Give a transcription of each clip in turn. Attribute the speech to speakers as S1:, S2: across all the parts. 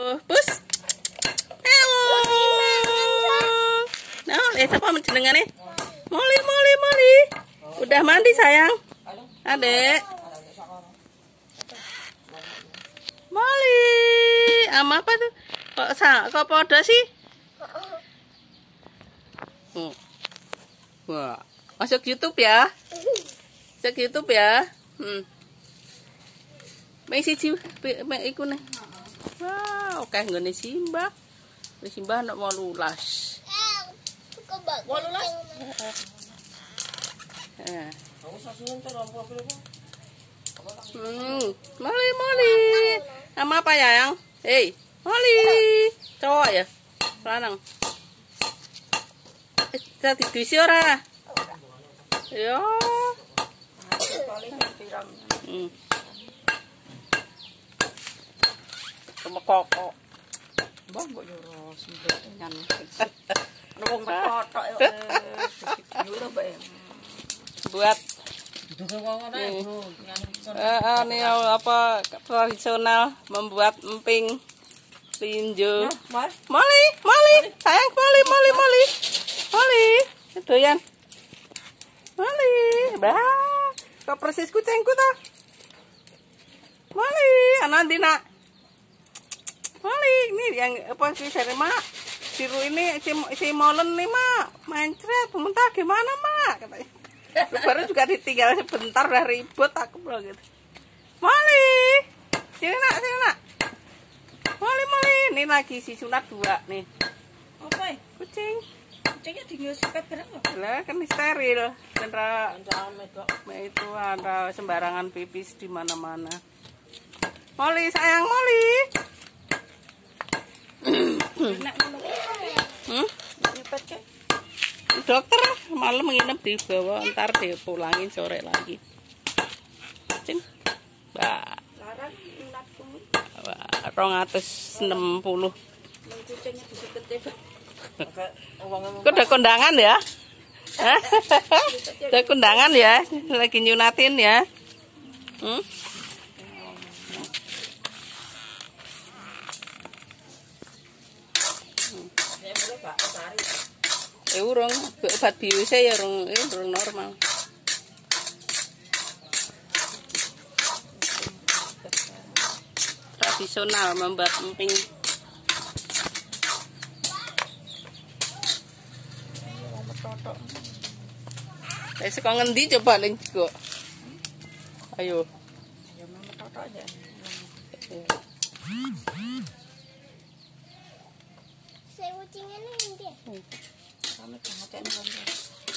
S1: Pus. Nah, eh siapa jenengane? Moli, Moli, Moli. Udah mandi sayang. Adek. Moli. Ama apa tuh? Kok sa kok podo sih? Hmm. Wah, masuk YouTube ya? Masuk YouTube ya? Hmm. Mek siji iku nih. Wah, oke nggone Simba. Wis Simba nak 18. Eh. Hmm, Moli, Moli. Nama apa ya, Yang? Hei, Moli. Cowok ya? Lanang. Eh, tadi diisi ora? Ya. Hmm. Sama kokok.
S2: Mbah mbok yo ora sembarangan. Ono wong ketotok yo.
S1: Buat
S2: ya,
S1: Hmm.
S2: Bro. Nyanyi
S1: eh, eh, ini apa tradisional membuat emping tinju.
S2: Mas,
S1: Moli, Moli, sayang Moli, Moli, Moli, Moli, doyan. Moli, bah, kok persis kucingku toh? Moli, anak Dina. Moli, ini yang apa sih dari mak? Siru ini si, si Molen nih mak, mencret, muntah gimana mak? Katanya. Baru juga ditinggal sebentar udah ribut aku bilang gitu. Moli, sini nak, sini nak. Moli, Moli, ini lagi si sunat dua nih,
S2: apa ya?
S1: kucing.
S2: Kucingnya di newspaper bareng.
S1: Lah kan steril,
S2: medok.
S1: itu ada sembarangan pipis di mana-mana. Moli, sayang Moli. Hmm? Dokter malam nginep di bawah, ntar dia pulangin sore lagi. Cing. Bah, rong atus enam puluh. Udah kondangan ya? Udah kondangan ya? Lagi nyunatin ya? Hmm?
S2: Pak, cari.
S1: Eh urung, obat biusnya ya urung, eh urung normal. Tradisional membuat emping.
S2: Metotok.
S1: Eh suka ngendi coba ling kok. Ayo.
S2: Ya memang metotok aja.
S3: Saya kucingnya nih nanti.
S2: Kami kangketen wong.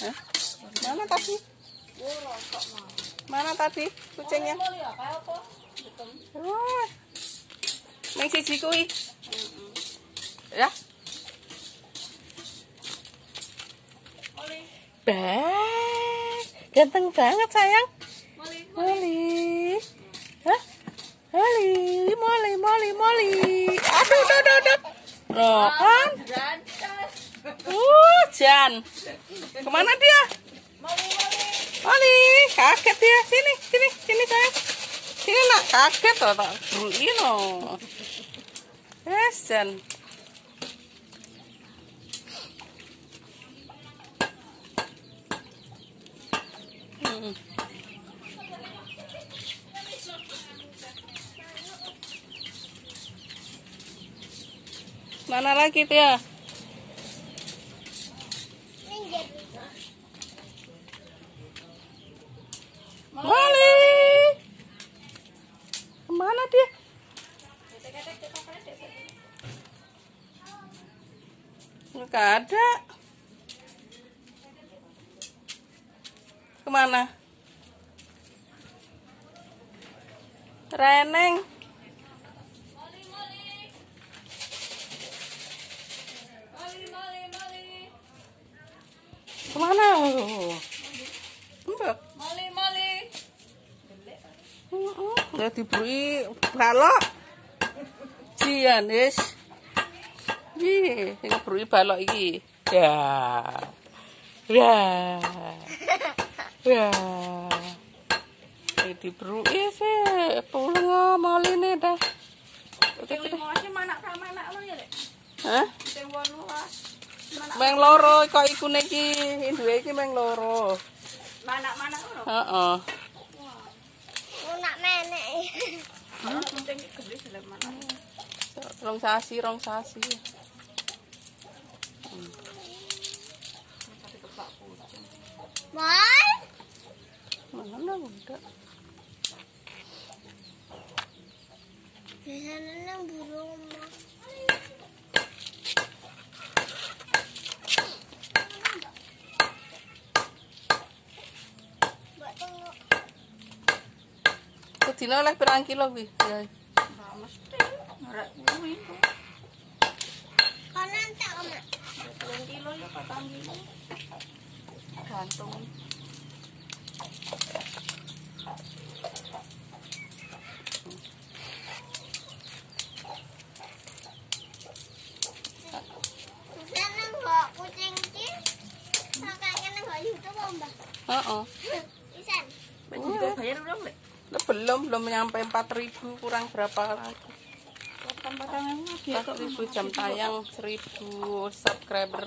S1: Hah? Mana tadi?
S2: Oh.
S1: Mana tadi kucingnya?
S2: Ya, kayak apa?
S1: Wah. Neng siji kuwi. Ya. Bah, ganteng banget sayang. Moli. Hah? Moli, Moli, Moli, Moli. Aduh, aduh, aduh, aduh. Loh, kan?
S2: Rantas.
S1: Uh, Jan. Ke
S2: mana dia?
S1: Moli, kaget dia. Sini, sini, sini sayang. Sini nak, kaget loh. Tak ini loh. Yes, Jan. Mana lagi dia?
S3: Minggir.
S1: Mali. Ke mana dia? Nggak ada. Ke mana? Reneng. Ke mana? Mbak.
S2: Mali, mali.
S1: Udah diberi balok. Jian wis. Ih, sing beri balok iki. Ya. Ya. Ya. Ini diberi sih. Pulang maline dah. Oke,
S2: Yang masih mana kamu
S1: Hah?
S2: Sing wolu lah. Mana
S1: Meng loro kok iku iki duwe iki meng loro.
S2: mana ngono.
S1: Heeh.
S3: Mau nak menek.
S2: Ono penting gede jelek mana.
S1: Rong sasi, rong sasi.
S2: Tapi kepak kucing.
S3: Mal.
S1: Mana udah.
S3: Biasanya nang burung
S1: Sedina oleh pirang kilo kuwi? Ya.
S2: Mesti kuwi kok.
S3: Kanan tak oma.
S2: Kilo ya patang kilo. Gantung.
S3: Bisa nang bawa kucing ki. Kakaknya nang bawa YouTube mbak.
S1: Heeh.
S3: Isan.
S2: Baju juga bayar udah nggak?
S1: Lah belum belum nyampe 4000 kurang berapa lagi?
S2: Patang patangan lagi. ya, kok
S1: 4000 jam tayang 1000 subscriber.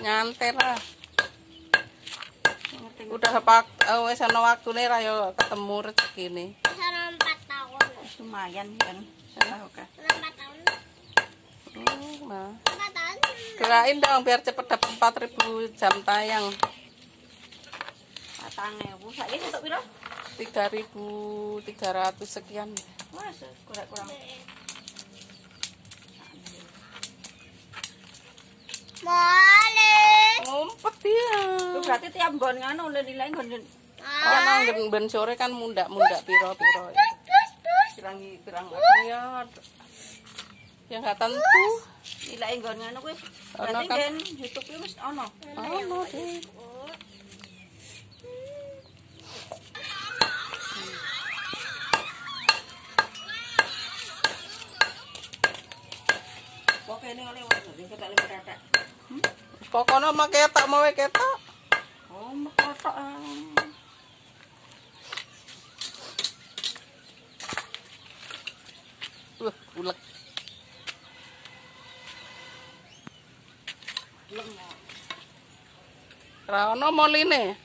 S1: Nyantai lah. Udah pak eh, wis ana waktune ra yo ketemu rezekine.
S3: Sana empat tahun.
S2: lumayan kan.
S3: Sana empat tahun.
S1: Hmm, nah. Kirain dong biar cepet dapat 4000 jam tayang.
S2: Patang ewu. Saiki untuk piro?
S1: 3300 sekian.
S2: Wah, kurang-kurang.
S3: Male.
S1: Ngumpet dia.
S2: Itu berarti tiap nilai
S1: Oh, nang ben- sore kan mundak-mundak piro-piro. Pirang pirang apa ya? Ya nggak tentu.
S2: nilai gon nganu kuwi.
S1: Ono
S2: Berarti
S1: kan?
S2: YouTube kuwi wis ono.
S1: Oh, Pokoknya mah ketok mau ketok.
S2: Oh, mekotok.
S1: Wah, ulek.
S2: Lemah.
S1: Ra ono moline. Wah,